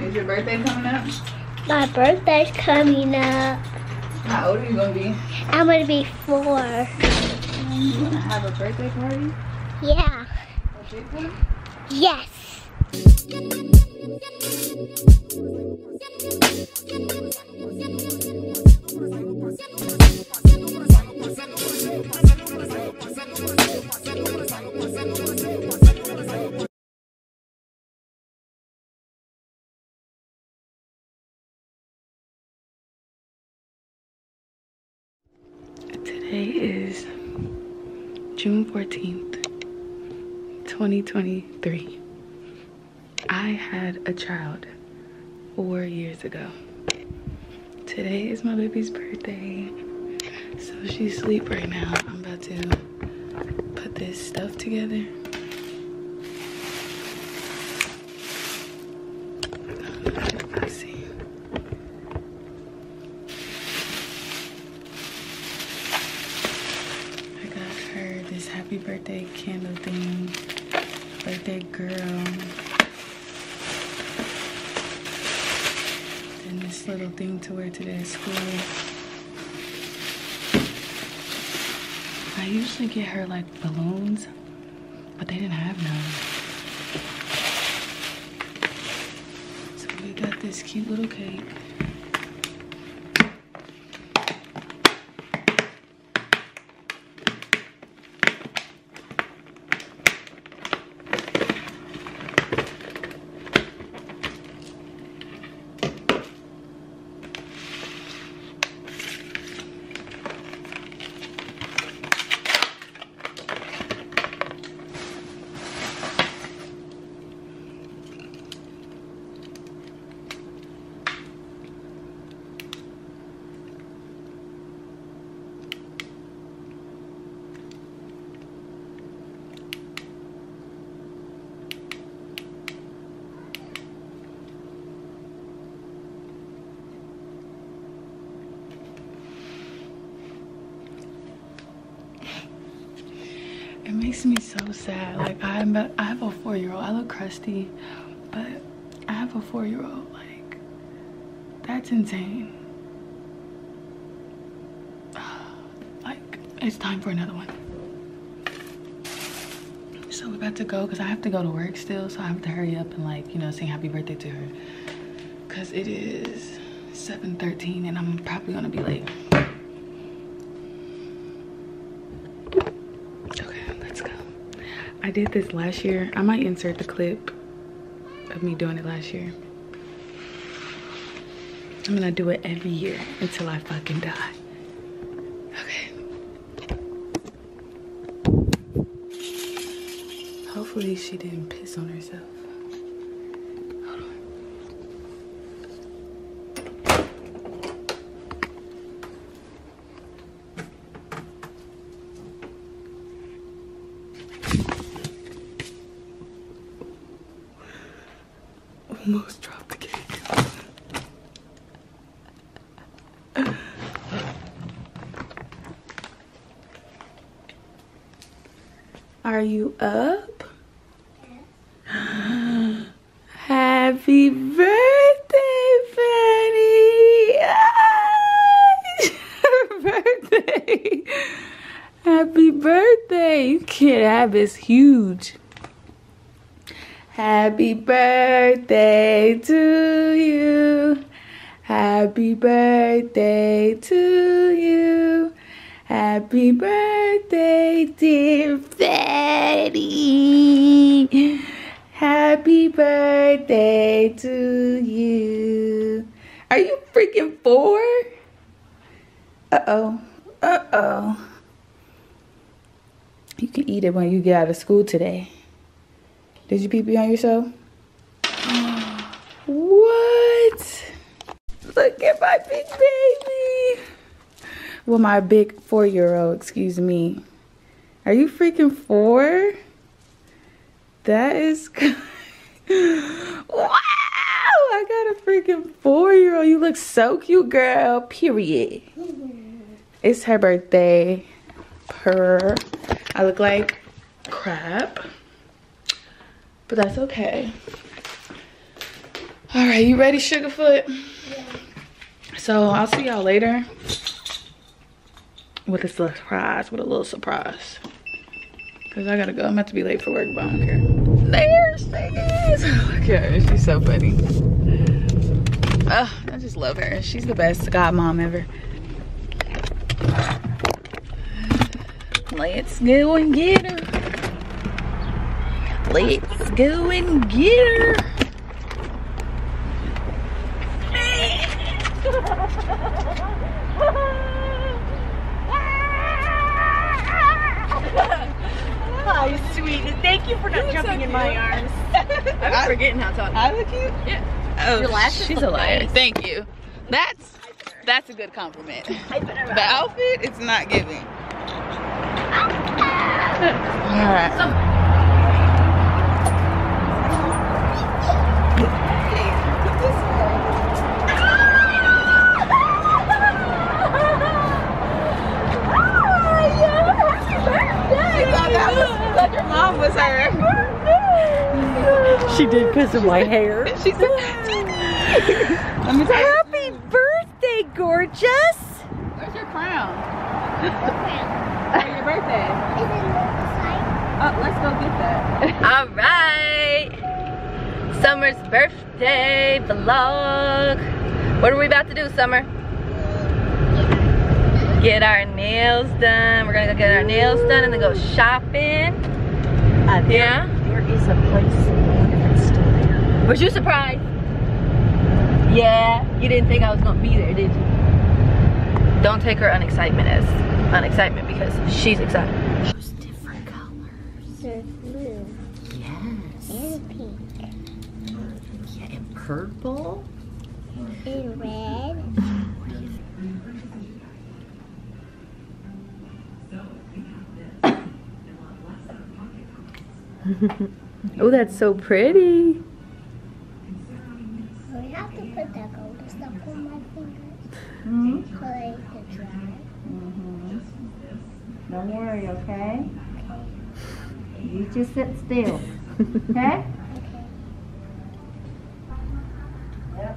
Is your birthday coming up? My birthday's coming up. How old are you gonna be? I'm gonna be four. Um, you wanna have a birthday party? Yeah. A big one? Yes. Today is June 14th, 2023. I had a child four years ago. Today is my baby's birthday. So she's asleep right now. I'm about to put this stuff together. Let's see. I got her this happy birthday candle thing. Birthday girl. And this little thing to wear today at school. I usually get her like balloons, but they didn't have none. So we got this cute little cake. It makes me so sad. Like I'm, a, I have a four-year-old. I look crusty, but I have a four-year-old. Like that's insane. Like it's time for another one. So we're about to go because I have to go to work still. So I have to hurry up and like you know sing happy birthday to her because it is 7:13 and I'm probably gonna be late. Okay, let's go. I did this last year. I might insert the clip of me doing it last year. I'm gonna do it every year until I fucking die. Okay. Hopefully she didn't piss on herself. Hold on. Almost dropped the cake. Are you up? Happy birthday, Fanny! Birthday! Happy birthday! You can't have this huge. Happy birthday to you. Happy birthday to you. Happy birthday, dear Fatty. Happy birthday to you. Are you freaking four? Uh oh. Uh oh. You can eat it when you get out of school today. Did you pee pee on yourself? what? Look at my big baby. Well, my big four year old, excuse me. Are you freaking four? That is. good. wow! I got a freaking four year old. You look so cute, girl. Period. It's her birthday. Per. I look like crap. But that's okay. All right, you ready, Sugarfoot? Yeah. So I'll see y'all later with a surprise, with a little surprise. Cause I gotta go. I'm about to be late for work, but I don't care. There she is. God, she's so funny. Oh, I just love her. She's the best godmom ever. Let's go and get her. Let's go and get her. Thank you for not jumping in my arms. I'm forgetting how to talk. I look cute. Yeah. Oh, Your lashes she's a liar. nice. Thank you. That's that's a good compliment. The outfit, it's not giving. All right. She did because of my hair. She said, Let me. Happy birthday, gorgeous. Where's your crown? For your birthday. Oh, let's go get that. All right. Summer's birthday vlog. What are we about to do, Summer? Get our nails done. We're gonna go get our nails done and then go shopping. Uh, there, Yeah? There is a place that's still there. Was you surprised? Yeah, you didn't think I was gonna be there, did you? Don't take her unexcitement as unexcitement because she's excited. There's different colors. There's blue Yes. and pink Yeah, and purple. and red. Oh, that's so pretty. I have to put that gold stuff on my fingers so they can dry. Don't worry, okay? You just sit still. Okay? Okay.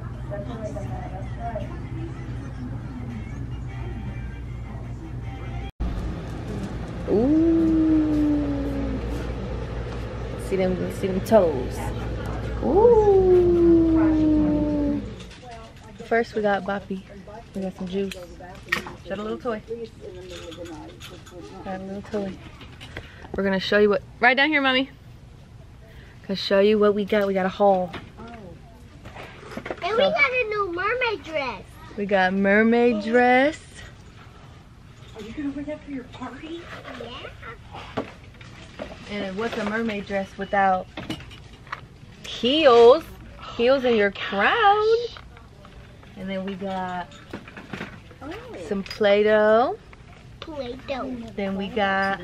Ooh. See them, see them toes. Ooh. First, we got Boppy. We got some juice. Got a little toy. Got a little toy. We're gonna show you what. Right down here, mommy. Gonna show you what we got. We got a haul. And we got a new mermaid dress. We got mermaid dress. Are you gonna wear that for your party? Yeah. And what's a mermaid dress without heels? Heels in your crown. And then we got some Play-Doh. Play-Doh. Then we got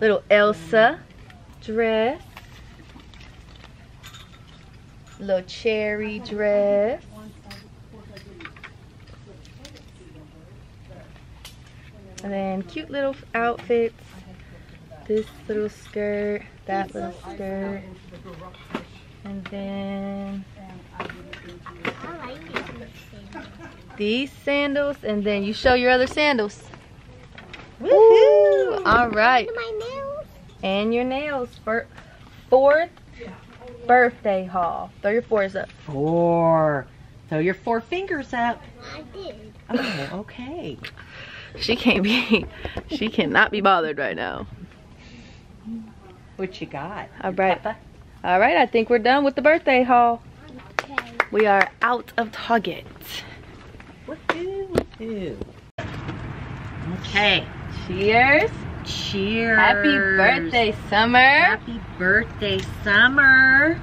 little Elsa dress. Little cherry dress. And then cute little outfits. This little skirt, that little skirt. And then these sandals. And then you show your other sandals. Woohoo! All right. And my nails. And your nails for fourth birthday haul. Throw your fours up. Four. Throw your four fingers up. I did. Oh, okay. She can't be, she cannot be bothered right now. What you got? All right. Papa? All right, I think we're done with the birthday haul. Okay. We are out of Target. Woohoo, woohoo. Okay. Cheers. Cheers. Happy birthday, Summer. Happy birthday, Summer.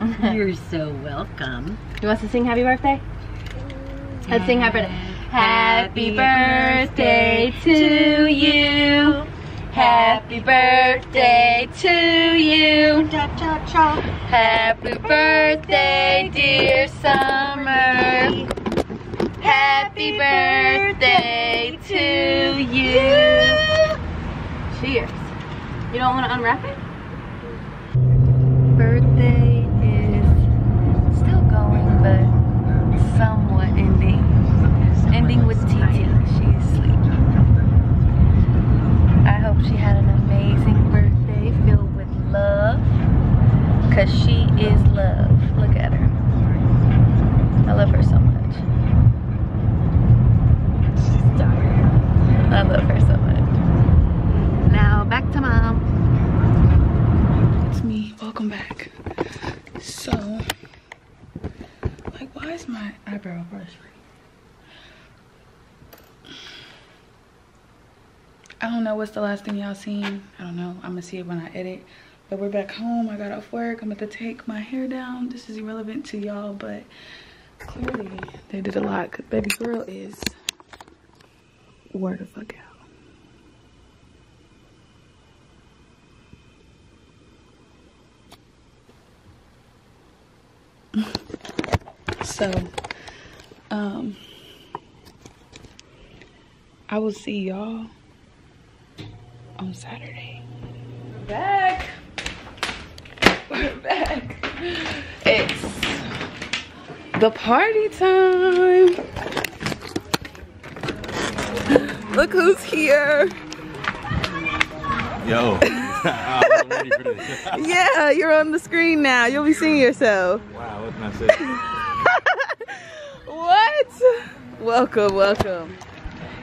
You're so welcome. You want to sing happy birthday? Mm-hmm. Let's sing happy birthday. Happy birthday to you. Happy birthday to you. Cha cha cha. Happy birthday, dear Summer. Happy birthday to you. Cheers. You don't want to unwrap it? Birthday is still going, but somewhat ending. Ending with Titi. She's asleep. I hope she had an amazing birthday filled with love, because she is love. Look at her. What's the last thing y'all seen. I don't know. I'm gonna see it when I edit. But we're back home. I got off work. I'm about to take my hair down. This is irrelevant to y'all, but clearly they did a lot. Cause baby girl is where the fuck out. so um i will see y'all on saturday we're back we're back it's the party time look who's here Yo, I'm ready for this. yeah you're on the screen now you'll be seeing yourself wow, what can I say? What? Welcome, welcome.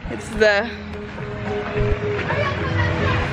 It's the.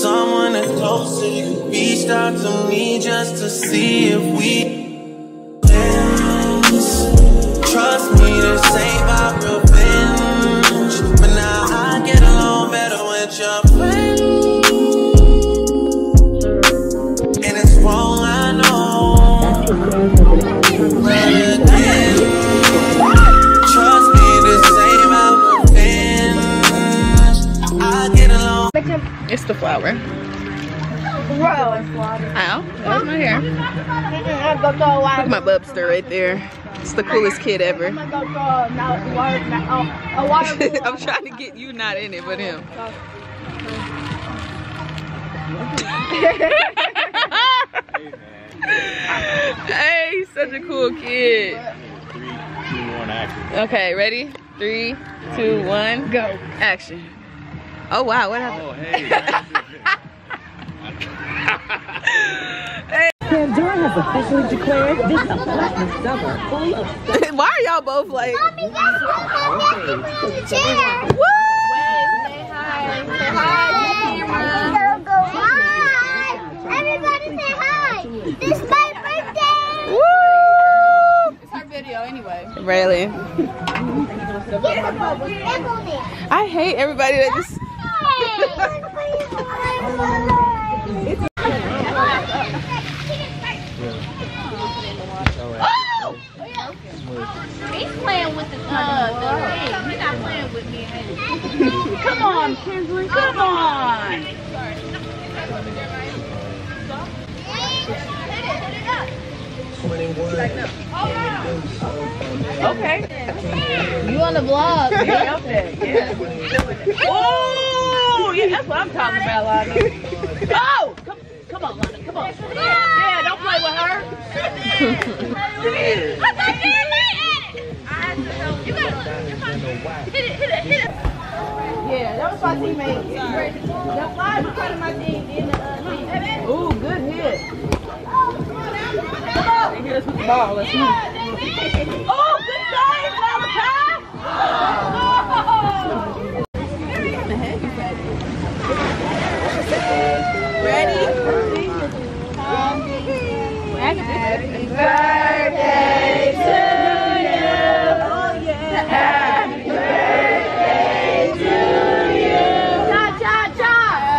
Someone that's close to you. Reached out to me just to see if we the flower. Ow, that's my hair. Look at my bubster right there. It's the coolest kid ever. I'm trying to get you not in it, but him. hey, he's such a cool kid. Three, two, one, action. Okay, ready? Three, two, one, go. Action. Oh wow, what happened? Oh, hey. Pandora has officially declared this a platinum summer full of Why are y'all both like? Woo! Everybody say hi. This is my birthday. Woo! It's our video anyway. Really? I hate everybody that just. He's playing with the uh, the thing. He's not playing with me. Come on, Kinsley, come on. Okay. You on the vlog? Yeah. Oh, yeah, that's what I'm talking about, Lana. Oh, come, come on, Lana, come on. Yeah, don't play with her. Look how good you got it. Hit it, hit it, hit it. Yeah, that was my teammate. The fly was part of my team. Uh, Ooh, good hit. They hit us with the ball. Let's move. Oh, good save, Malachi! Ready? Happy birthday to you. Oh, yeah. Happy birthday to you. Cha, cha, cha.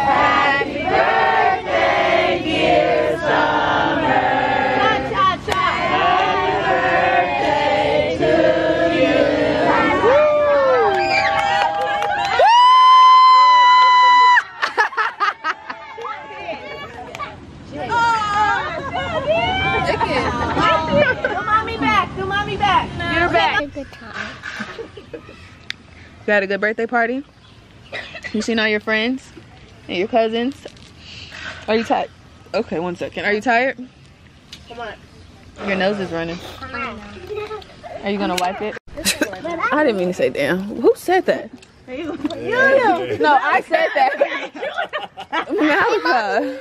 Happy birthday, dear summer. Cha, cha, cha. Happy birthday to you. Do mommy back. Do mommy back. Get her back. A good time. You had a good birthday party? You seen all your friends and your cousins? Are you tired? Okay, one second. Are you tired? Come on. Your nose is running. Are you gonna wipe it? I didn't mean to say damn. Who said that? You. No, I said that. Malika.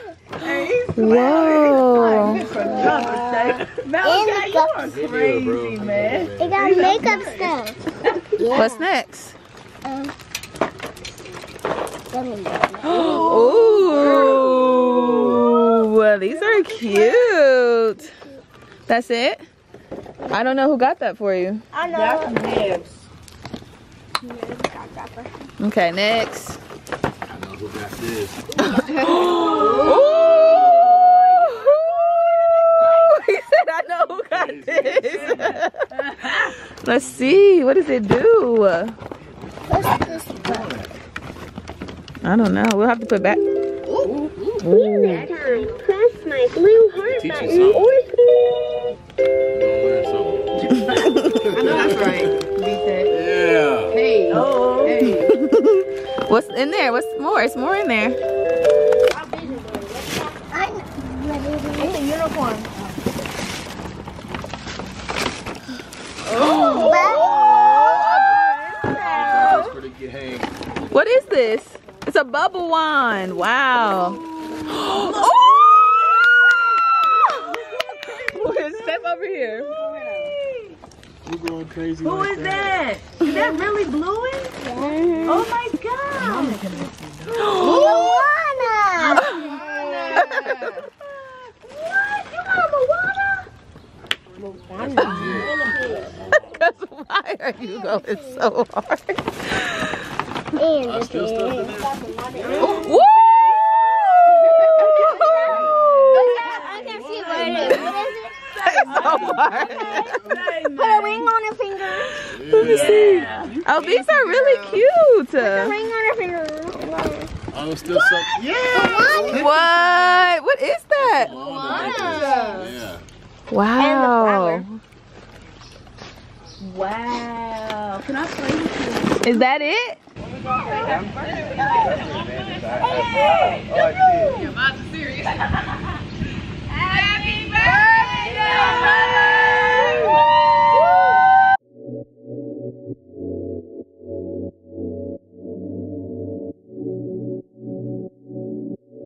Whoa. And got, Crazy, man. it got makeup stuff. Yeah. What's next? Um, Ooh, well, these are cute. That's it? I don't know who got that for you. I know. Nibs. Okay, next. I know who got this. Ooh. He said, I know who got this. Let's see. What does it do? What's this one? I don't know. We'll have to put back. Ooh. Press my blue heart Teach you something. You're gonna learn something. I know that's right. Yeah. Hey. Oh. Hey. What's in there? What's more? It's more in there. I'm It's a unicorn. That's pretty. What is this? It's a bubble wand. Wow. Oh! Step over here. We're going crazy. Who like is that? Is that really Bluey? Oh my god. Because why are you going so hard? And I still stuck in. Woo! I can see what it is. What is it? So hard. Put a ring on her finger. Let me see. Oh, these are really cute. Put a ring on her finger. I was still stuck. Yeah. What? What is that? Yeah. Wow. Wow. Can I play with you? Is that it? Happy birthday!